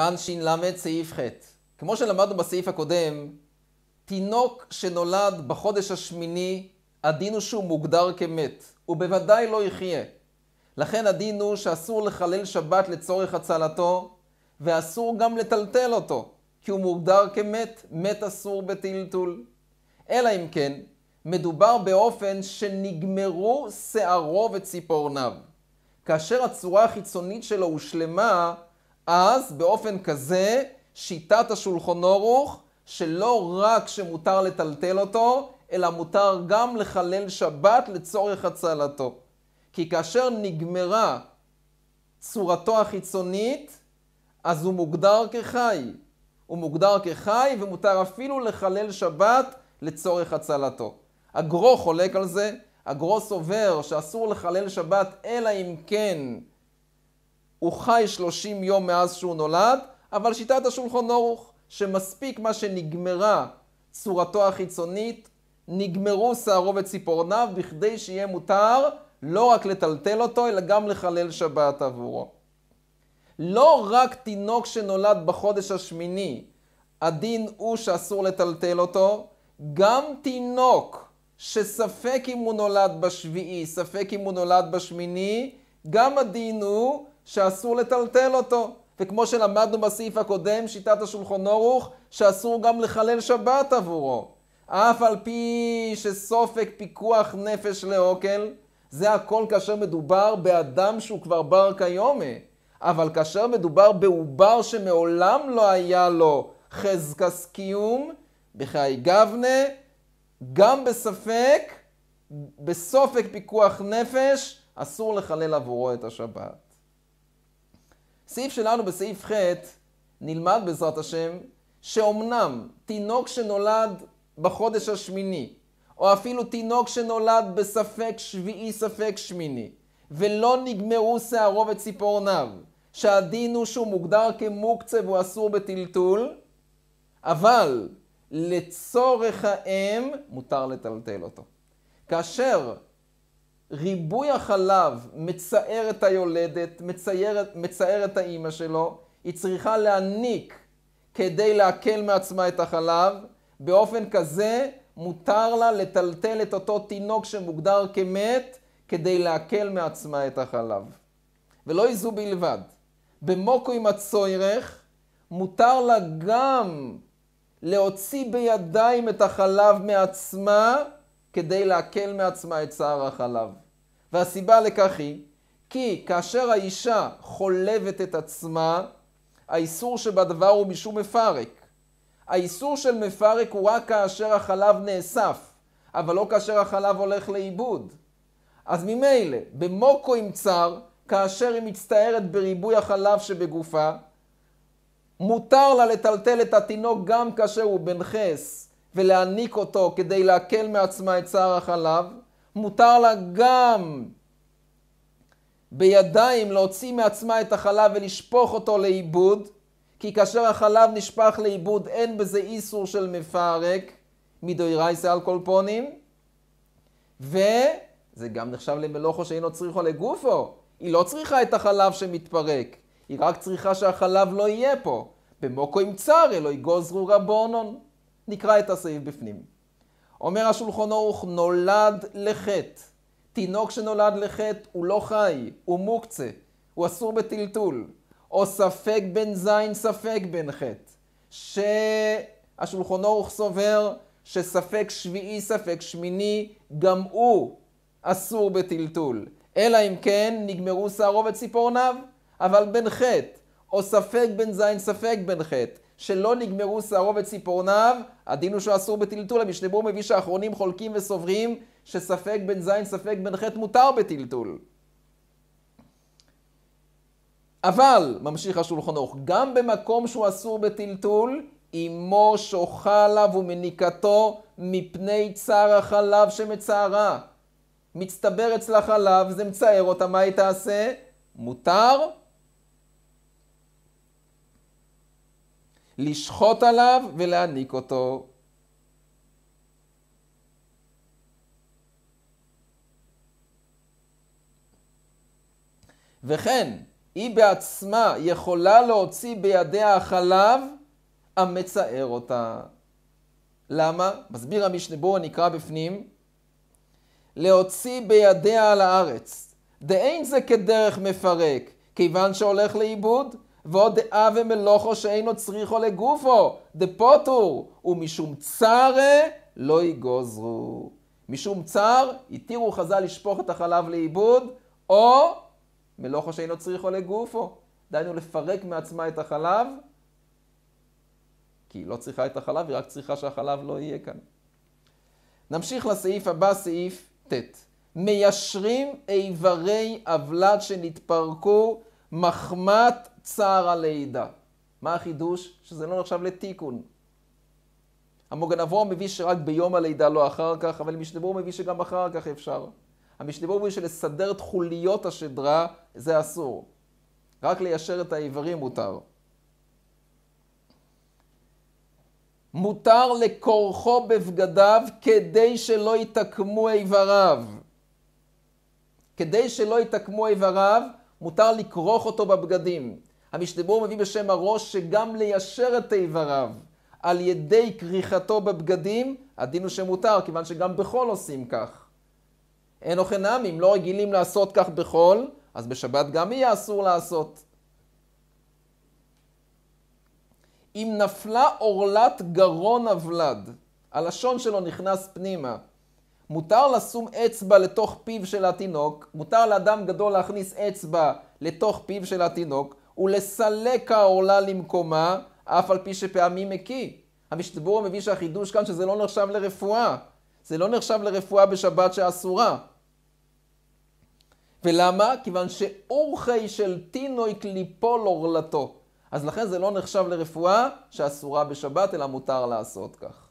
סימן ש"ל סעיף ח' כמו שלמדנו בסעיף הקודם, תינוק שנולד בחודש השמיני, הדין הוא שהוא מוגדר כמת, הוא בוודאי לא יחיה. לכן הדין הוא שאסור לחלל שבת לצורך הצלתו, ואסור גם לטלטל אותו, כי הוא מוגדר כמת, מת אסור בטלטול. אלא אם כן, מדובר באופן שנגמרו שערו וציפורניו. כאשר הצורה החיצונית שלו הושלמה, אז באופן כזה שיטת השולחון אורוך, שלא רק שמותר לטלטל אותו, אלא מותר גם לחלל שבת לצורך הצלתו. כי כאשר נגמרה צורתו החיצונית, אז הוא מוגדר כחי. הוא מוגדר כחי ומותר אפילו לחלל שבת לצורך הצלתו. הגרו חולק על זה, הגרו סובר שאסור לחלל שבת אלא אם כן הוא חי 30 יום מאז שהוא נולד, אבל שיטת השולחון אורוך, שמספיק מה שנגמרה צורתו החיצונית, נגמרו שערו וציפורניו, בכדי שיהיה מותר לא רק לטלטל אותו, אלא גם לחלל שבת עבורו. לא רק תינוק שנולד בחודש השמיני, הדין הוא שאסור לטלטל אותו, גם תינוק שספק אם הוא נולד בשביעי, ספק אם הוא נולד בשמיני, גם הדין הוא שאסור לטלטל אותו. וכמו שלמדנו בסעיף הקודם, שיטת השולחון אורוך, שאסור גם לחלל שבת עבורו. אף על פי שסופק פיקוח נפש לאוקל, זה הכל כאשר מדובר באדם שהוא כבר בר כיומה. אבל כאשר מדובר בעובר שמעולם לא היה לו חזקס קיום, בחיי גבנה, גם בספק, בסופק פיקוח נפש, אסור לחלל עבורו את השבת. סעיף שלנו בסעיף ח' נלמד בעזרת השם שאומנם תינוק שנולד בחודש השמיני, או אפילו תינוק שנולד בספק שביעי ספק שמיני, ולא נגמרו שערו וציפורניו, שהדין הוא שהוא מוגדר כמוקצה והוא אסור בטלטול, אבל לצורך האם מותר לטלטל אותו. כאשר ריבוי החלב מצער את היולדת, מצער, מצער את האימא שלו, היא צריכה להניק כדי לעכל מעצמה את החלב, באופן כזה מותר לה לטלטל את אותו תינוק שמוגדר כמת כדי לעכל מעצמה את החלב. ולא זו בלבד, במוקו עם הצוירך מותר לה גם להוציא בידיים את החלב מעצמה כדי להקל מעצמה את צער החלב. והסיבה לכך היא כי כאשר האישה חולבת את עצמה, האיסור שבדבר הוא משום מפרק. האיסור של מפרק הוא רק כאשר החלב נאסף, אבל לא כאשר החלב הולך לאיבוד. אז ממילא, במוקו עם צר, כאשר היא מצטערת בריבוי החלב שבגופה, מותר לה לטלטל את התינוק גם כאשר הוא בן חס ולהניק אותו כדי להקל מעצמה את צער החלב. מותר לה גם בידיים להוציא מעצמה את החלב ולשפוך אותו לאיבוד, כי כאשר החלב נשפך לאיבוד אין בזה איסור של מפרק, מדוירייסה על כל פונים, וזה גם נחשב למלוכו שאינו צריכו לגופו. היא לא צריכה את החלב שמתפרק, היא רק צריכה שהחלב לא יהיה פה. במוקו צר אלוהי גוזרו רבונון. נקרא את הסעיף בפנים. אומר השולחון ערוך נולד לחטא. תינוק שנולד לחטא הוא לא חי, הוא מוקצה, הוא אסור בטלטול. או ספק בן זין, ספק בן חטא. שהשולחון ערוך סובר שספק שביעי, ספק שמיני, גם הוא אסור בטלטול. אלא אם כן נגמרו שערו וציפורניו, אבל בן חטא, או ספק בן זין, ספק בן חטא, שלא נגמרו שערו וציפורניו, הדין הוא שאסור בטלטול. המשנה מביא שהאחרונים חולקים וסוברים שספק בן זין, ספק בן חטא מותר בטלטול. אבל, ממשיך השולחן ערוך, גם במקום שהוא אסור בטלטול, אמו שוחה עליו ומניקתו מפני צער החלב שמצערה. מצטבר אצלה חלב, זה מצער אותה, מה היא תעשה? מותר לשחוט עליו ולהניק אותו. וכן, היא בעצמה יכולה להוציא בידיה החלב המצער אותה. למה? מסביר המשנה, בואו נקרא בפנים. להוציא בידיה על הארץ. דאין זה כדרך מפרק, כיוון שהולך לאיבוד, ועוד דאה ומלוכו שאינו צריכו לגופו, דפוטור, ומשום צרה לא יגוזרו. משום צר, התירו חז"ל לשפוך את החלב לאיבוד, או מלוכו שאינו צריכו לגופו. דהיינו לפרק מעצמה את החלב, כי היא לא צריכה את החלב, היא רק צריכה שהחלב לא יהיה כאן. נמשיך לסעיף הבא, סעיף ט'. מיישרים איברי הבלד שנתפרקו מחמת צער הלידה. מה החידוש? שזה לא נחשב לתיקון. המוגן אברום מביא שרק ביום הלידה, לא אחר כך, אבל משנבור מביא שגם אחר כך אפשר. המשנבור מביא שלסדר את חוליות השדרה זה אסור. רק ליישר את האיברים מותר. מותר לכורכו בבגדיו כדי שלא יתקמו איבריו. כדי שלא יתקמו איבריו, מותר לכרוך אותו בבגדים. המשתבור מביא בשם הראש שגם ליישר את איבריו על ידי כריכתו בבגדים, הדין הוא שמותר, כיוון שגם בחול עושים כך. אין אוכל נמי, אם לא רגילים לעשות כך בחול, אז בשבת גם יהיה אסור לעשות. אם נפלה עורלת גרון הוולד, הלשון שלו נכנס פנימה, מותר לשום אצבע לתוך פיו של התינוק, מותר לאדם גדול להכניס אצבע לתוך פיו של התינוק, ולסלק העורלה למקומה, אף על פי שפעמים מקיא. המשתבור מביא שהחידוש כאן שזה לא נחשב לרפואה. זה לא נחשב לרפואה בשבת שאסורה. ולמה? כיוון שאורכי של תינוק ליפול עורלתו. אז לכן זה לא נחשב לרפואה שאסורה בשבת, אלא מותר לעשות כך.